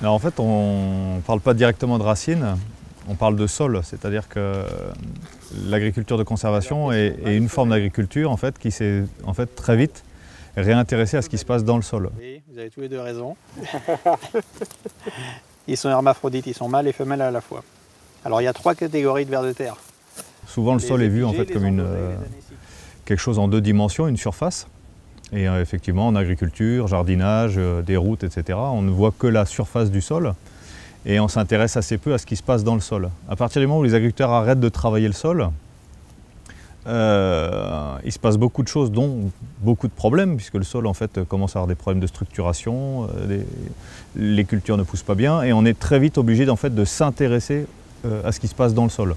Alors en fait, on ne parle pas directement de racines, on parle de sol, c'est-à-dire que l'agriculture de conservation est, est une forme d'agriculture en fait, qui s'est en fait, très vite réintéressée à ce qui se passe dans le sol. Oui, vous avez tous les deux raison. ils sont hermaphrodites, ils sont mâles et femelles à la fois. Alors il y a trois catégories de vers de terre. Souvent le Les sol est vu en fait comme une, euh, quelque chose en deux dimensions, une surface. Et euh, effectivement, en agriculture, jardinage, euh, des routes, etc., on ne voit que la surface du sol et on s'intéresse assez peu à ce qui se passe dans le sol. À partir du moment où les agriculteurs arrêtent de travailler le sol, euh, il se passe beaucoup de choses, dont beaucoup de problèmes, puisque le sol en fait commence à avoir des problèmes de structuration, les cultures ne poussent pas bien, et on est très vite obligé en fait, de s'intéresser à ce qui se passe dans le sol.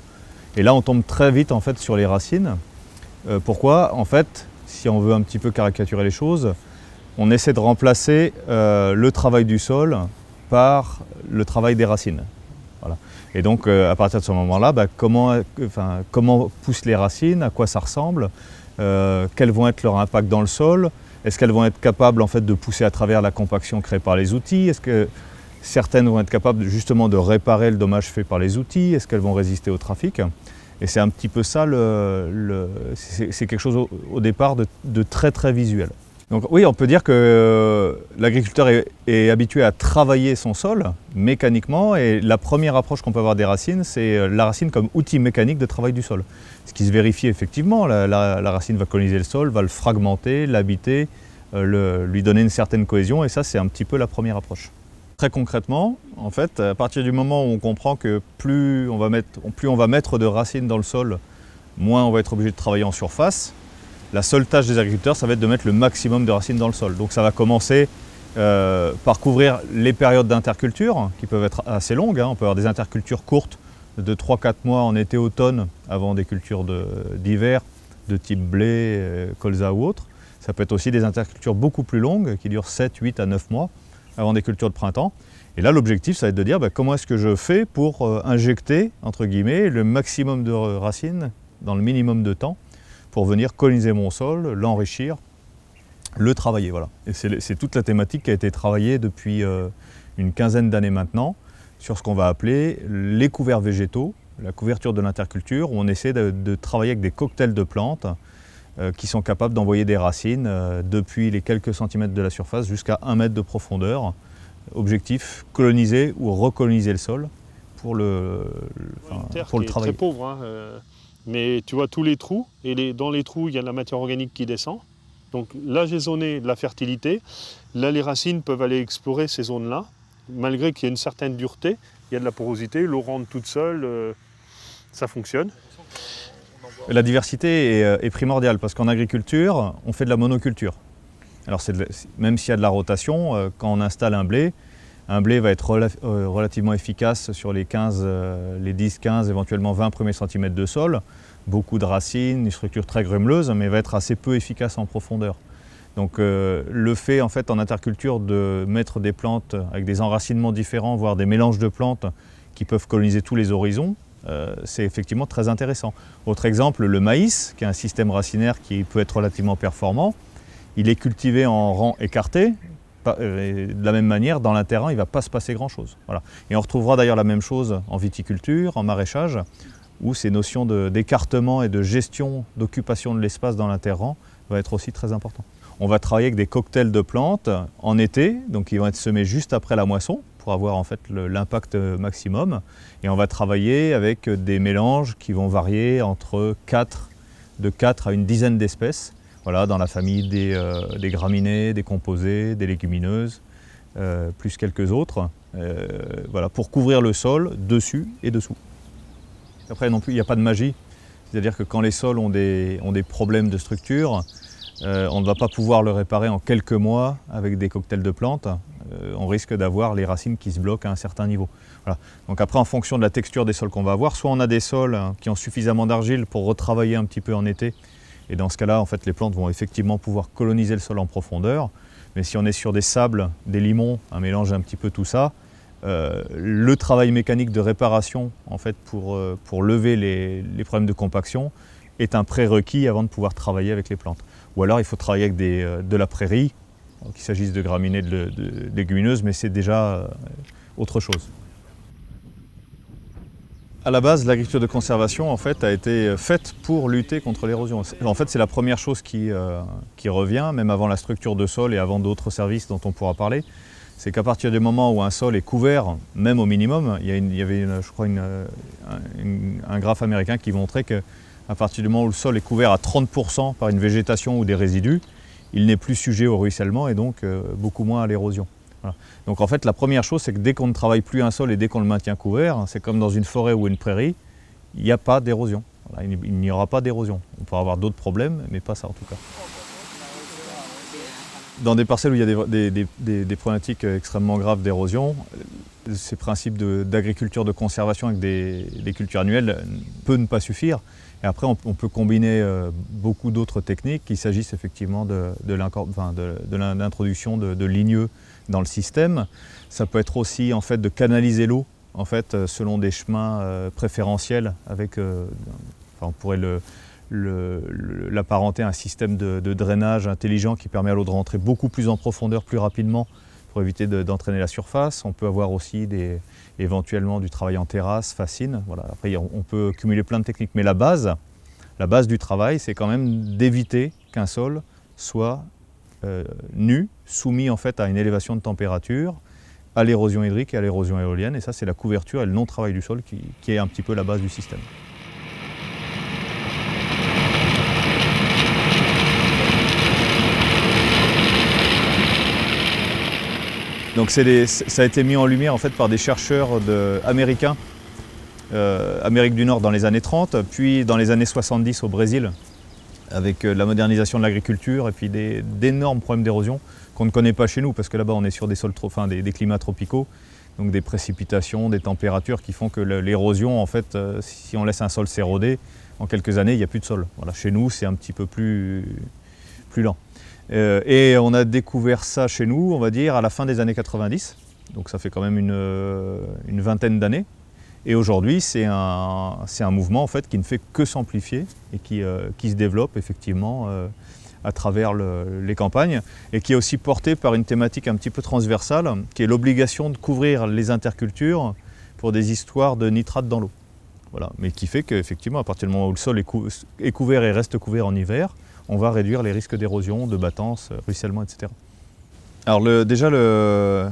Et là, on tombe très vite en fait sur les racines. Pourquoi? En fait, si on veut un petit peu caricaturer les choses, on essaie de remplacer euh, le travail du sol par le travail des racines. Voilà. Et donc, euh, à partir de ce moment-là, bah, comment, poussent les racines, à quoi ça ressemble, euh, quels vont être leurs impacts dans le sol, est-ce qu'elles vont être capables en fait, de pousser à travers la compaction créée par les outils, est-ce que certaines vont être capables justement de réparer le dommage fait par les outils, est-ce qu'elles vont résister au trafic? Et c'est un petit peu ça, le, c'est quelque chose au, départ de, très très visuel. Donc oui, on peut dire que euh, l'agriculteur est, habitué à travailler son sol mécaniquement et la première approche qu'on peut avoir des racines, c'est euh, la racine comme outil mécanique de travail du sol. Ce qui se vérifie effectivement, la, racine va coloniser le sol, va le fragmenter, l'habiter, euh, lui donner une certaine cohésion et ça c'est un petit peu la première approche. Très concrètement, en fait, à partir du moment où on comprend que plus on va mettre, de racines dans le sol, moins on va être obligé de travailler en surface. La seule tâche des agriculteurs, ça va être de mettre le maximum de racines dans le sol. Donc ça va commencer euh, par couvrir les périodes d'interculture, qui peuvent être assez longues. hein. On peut avoir des intercultures courtes de 3-4 mois en été-automne, avant des cultures d'hiver, de, type blé, euh, colza ou autre. Ça peut être aussi des intercultures beaucoup plus longues, qui durent 7, 8 à 9 mois avant des cultures de printemps. Et là, l'objectif, ça va être de dire bah, comment est-ce que je fais pour euh, injecter, entre guillemets, le maximum de racines dans le minimum de temps pour venir coloniser mon sol, l'enrichir, le travailler. Voilà. Et c'est toute la thématique qui a été travaillée depuis euh, une quinzaine d'années maintenant sur ce qu'on va appeler les couverts végétaux, la couverture de l'interculture, où on essaie de, travailler avec des cocktails de plantes qui sont capables d'envoyer des racines euh, depuis les quelques centimètres de la surface jusqu'à un mètre de profondeur. Objectif, coloniser ou recoloniser le sol pour le, le- enfin, une terre pour qui le est travail. très pauvre. hein, euh, mais tu vois tous les trous, et les- dans les trous, il y a de la matière organique qui descend. Donc là, j'ai zoné de la fertilité. Là, les racines peuvent aller explorer ces zones-là. Malgré qu'il y ait une certaine dureté, il y a de la porosité, l'eau rentre toute seule, euh, ça fonctionne. La diversité est, euh, est primordiale parce qu'en agriculture, on fait de la monoculture. Même s'il y a de la rotation, euh, quand on installe un blé, un blé va être euh, relativement efficace sur les, 15, euh, les 10, 15, éventuellement 20 premiers centimètres de sol. Beaucoup de racines, une structure très grumeleuse, mais va être assez peu efficace en profondeur. Donc le fait en fait en interculture de mettre des plantes avec des enracinements différents, voire des mélanges de plantes qui peuvent coloniser tous les horizons, euh, c'est effectivement très intéressant. Autre exemple, le maïs, qui est un système racinaire qui peut être relativement performant, il est cultivé en rang écarté. Euh, de la même manière, dans l'un terrain, il ne va pas se passer grand-chose. Voilà. Et on retrouvera d'ailleurs la même chose en viticulture, en maraîchage, où ces notions d'écartement et de gestion d'occupation de l'espace dans l'interrang vont être aussi très importantes. On va travailler avec des cocktails de plantes en été, donc ils vont être semés juste après la moisson pour avoir en fait l'impact maximum. Et on va travailler avec des mélanges qui vont varier entre 4, de 4 à une dizaine d'espèces, voilà, dans la famille des, euh, des graminées, des composés, des légumineuses, euh, plus quelques autres, euh, voilà, pour couvrir le sol dessus et dessous. Après non plus, il n'y a pas de magie, c'est-à-dire que quand les sols ont des, ont des problèmes de structure, euh, on ne va pas pouvoir le réparer en quelques mois avec des cocktails de plantes. Euh, on risque d'avoir les racines qui se bloquent à un certain niveau. Donc après, en fonction de la texture des sols qu'on va avoir, soit on a des sols hein, qui ont suffisamment d'argile pour retravailler un petit peu en été, et dans ce cas-là, en fait, les plantes vont effectivement pouvoir coloniser le sol en profondeur. Mais si on est sur des sables, des limons, un mélange un petit peu tout ça, euh, le travail mécanique de réparation, en fait, pour, euh, pour lever les, les problèmes de compaction, est un prérequis avant de pouvoir travailler avec les plantes. Ou alors il faut travailler avec de la prairie, qu'il s'agisse de graminées, de, légumineuses, mais c'est déjà, euh, autre chose. À la base, l'agriculture de conservation en fait, a été faite pour lutter contre l'érosion. En fait, c'est la première chose qui, euh, qui, revient, même avant la structure de sol et avant d'autres services dont on pourra parler. C'est qu'à partir du moment où un sol est couvert, même au minimum, il y, avait, je crois, un graphe américain qui montrait qu'à partir du moment où le sol est couvert à 30% par une végétation ou des résidus, il n'est plus sujet au ruissellement et donc euh, beaucoup moins à l'érosion. Donc en fait, la première chose, c'est que dès qu'on ne travaille plus un sol et dès qu'on le maintient couvert, c'est comme dans une forêt ou une prairie, il n'y a pas d'érosion. il n'y aura pas d'érosion. On peut avoir d'autres problèmes, mais pas ça en tout cas. Dans des parcelles où il y a des, problématiques extrêmement graves d'érosion, ces principes d'agriculture de, conservation avec des, cultures annuelles peuvent ne pas suffire. Et après, on, peut combiner euh, beaucoup d'autres techniques, qu'il s'agisse effectivement de, l'introduction de, ligneux dans le système. Ça peut être aussi en fait de canaliser l'eau en fait euh, selon des chemins euh, préférentiels avec, on pourrait l'apparenter à un système de, drainage intelligent qui permet à l'eau de rentrer beaucoup plus en profondeur plus rapidement pour éviter d'entraîner la surface. On peut avoir aussi éventuellement du travail en terrasse, fascine. Voilà. Après, on peut cumuler plein de techniques. Mais la base, la base du travail, c'est quand même d'éviter qu'un sol soit euh, nu, soumis en fait à une élévation de température, à l'érosion hydrique et à l'érosion éolienne. Et ça, c'est la couverture et le non-travail du sol qui est un petit peu la base du système. Donc ça a été mis en lumière en fait par des chercheurs américains, euh, Amérique du Nord dans les années 30, puis dans les années 70 au Brésil, avec euh, la modernisation de l'agriculture et puis d'énormes problèmes d'érosion qu'on ne connaît pas chez nous, parce que là-bas on est sur des, sols des, climats tropicaux, donc des précipitations, des températures qui font que l'érosion, en fait, euh, si on laisse un sol s'éroder, en quelques années, il n'y a plus de sol. Voilà, chez nous, c'est un petit peu plus lent. Euh, et on a découvert ça chez nous, on va dire, à la fin des années 90. Donc ça fait quand même une, euh, vingtaine d'années. Et aujourd'hui, c'est un, un, mouvement en fait, qui ne fait que s'amplifier et qui, euh, qui, se développe effectivement à travers les campagnes et qui est aussi porté par une thématique un petit peu transversale, qui est l'obligation de couvrir les intercultures pour des histoires de nitrate dans l'eau. Mais qui fait qu'effectivement, à partir du moment où le sol est, couvert et reste couvert en hiver, on va réduire les risques d'érosion, de battance, ruissellement, etc. Alors déjà, le,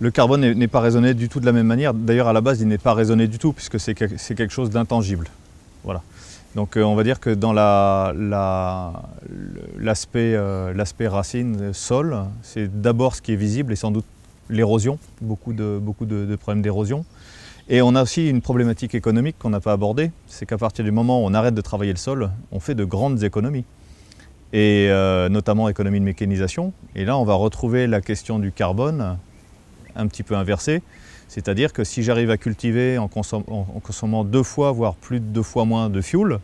le carbone n'est pas raisonné du tout de la même manière. D'ailleurs, à la base, il n'est pas raisonné du tout, puisque c'est quelque chose d'intangible. Donc euh, on va dire que dans l'aspect euh, racine, sol, c'est d'abord ce qui est visible et sans doute l'érosion, beaucoup de problèmes d'érosion. Et on a aussi une problématique économique qu'on n'a pas abordée, c'est qu'à partir du moment où on arrête de travailler le sol, on fait de grandes économies, et euh, notamment économie de mécanisation. Et là, on va retrouver la question du carbone un petit peu inversée, c'est-à-dire que si j'arrive à cultiver en, consommant deux fois, voire plus de deux fois moins de fuel,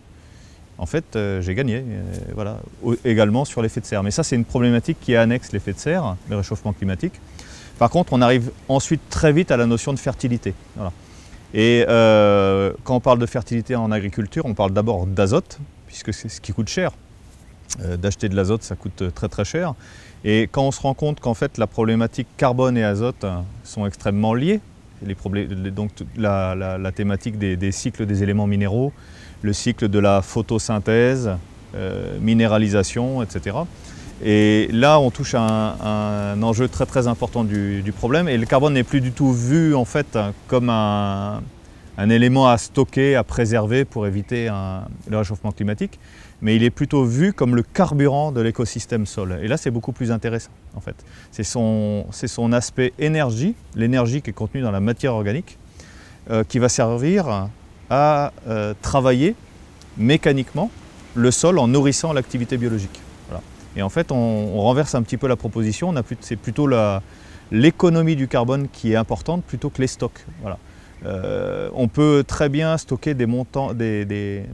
en fait, euh, j'ai gagné. Euh, voilà. également sur l'effet de serre. Mais ça, c'est une problématique qui annexe l'effet de serre, le réchauffement climatique. Par contre, on arrive ensuite très vite à la notion de fertilité. Et euh, quand on parle de fertilité en agriculture, on parle d'abord d'azote, puisque c'est ce qui coûte cher. Euh, d'acheter de l'azote, ça coûte très très cher. Et quand on se rend compte qu'en fait la problématique carbone et azote sont extrêmement liées, donc la, thématique des, cycles des éléments minéraux, le cycle de la photosynthèse, euh, minéralisation, etc. Et là, on touche à un, enjeu très très important du, problème. Et le carbone n'est plus du tout vu en fait comme un, élément à stocker, à préserver pour éviter le réchauffement climatique, mais il est plutôt vu comme le carburant de l'écosystème sol. Et là, c'est beaucoup plus intéressant en fait. C'est son, aspect énergie, l'énergie qui est contenue dans la matière organique, euh, qui va servir à euh, travailler mécaniquement le sol en nourrissant l'activité biologique. Et en fait, on, renverse un petit peu la proposition. C'est plutôt l'économie du carbone qui est importante plutôt que les stocks. Voilà. Euh, on peut très bien stocker des, montants, des,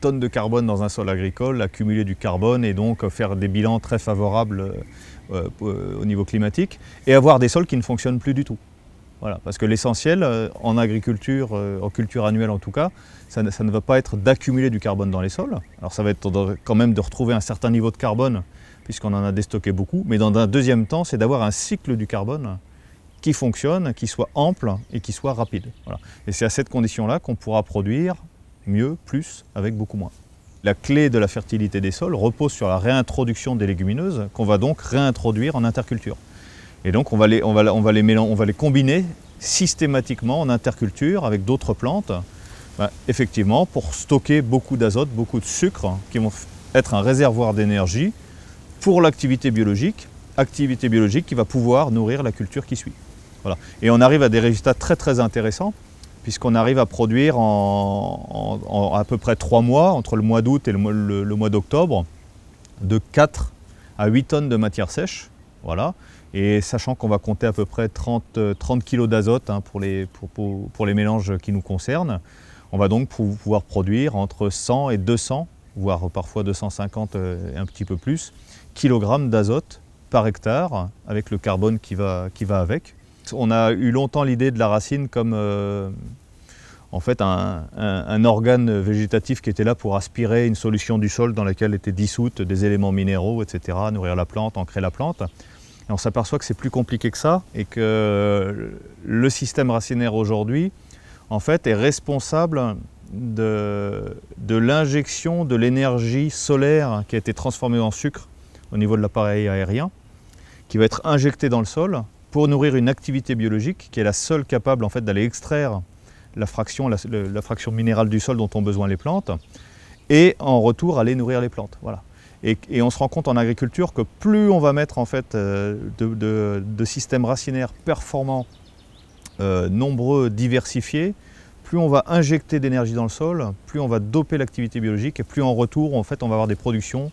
tonnes de carbone dans un sol agricole, accumuler du carbone et donc faire des bilans très favorables euh, au niveau climatique et avoir des sols qui ne fonctionnent plus du tout. Voilà, parce que l'essentiel euh, en agriculture, en culture annuelle en tout cas, ça, ne va pas être d'accumuler du carbone dans les sols. Alors ça va être quand même de retrouver un certain niveau de carbone, puisqu'on en a déstocké beaucoup. Mais dans un deuxième temps, c'est d'avoir un cycle du carbone qui fonctionne, qui soit ample et qui soit rapide. Et c'est à cette condition-là qu'on pourra produire mieux, plus, avec beaucoup moins. La clé de la fertilité des sols repose sur la réintroduction des légumineuses qu'on va donc réintroduire en interculture. Et donc on va les, va, on va les, combiner systématiquement en interculture avec d'autres plantes, ben, effectivement pour stocker beaucoup d'azote, beaucoup de sucre, qui vont être un réservoir d'énergie pour l'activité biologique, activité biologique qui va pouvoir nourrir la culture qui suit. Voilà. Et on arrive à des résultats très très intéressants puisqu'on arrive à produire en, à peu près trois mois, entre le mois d'août et le, mois d'octobre, de 4 à 8 tonnes de matière sèche. Voilà. Et sachant qu'on va compter à peu près 30, 30 kg d'azote hein, pour, les, pour, pour, les mélanges qui nous concernent, on va donc pouvoir produire entre 100 et 200, voire parfois 250 euh, et un petit peu plus, kilogrammes d'azote par hectare avec le carbone qui va, qui va avec. On a eu longtemps l'idée de la racine comme euh, en fait un, organe végétatif qui était là pour aspirer une solution du sol dans laquelle étaient dissoutes des éléments minéraux, etc., nourrir la plante, ancrer la plante. On s'aperçoit que c'est plus compliqué que ça et que le système racinaire aujourd'hui, en fait, est responsable de, de l'injection de l'énergie solaire qui a été transformée en sucre au niveau de l'appareil aérien, qui va être injectée dans le sol pour nourrir une activité biologique qui est la seule capable en fait d'aller extraire la fraction, minérale du sol dont ont besoin les plantes, et en retour aller nourrir les plantes. Voilà. Et, on se rend compte en agriculture que plus on va mettre en fait euh, de, systèmes racinaires performants, euh, nombreux, diversifiés, plus on va injecter d'énergie dans le sol, plus on va doper l'activité biologique et plus en retour on va avoir des productions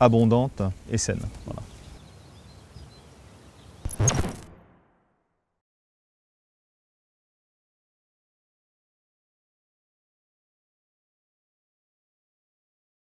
abondantes et saines. Voilà.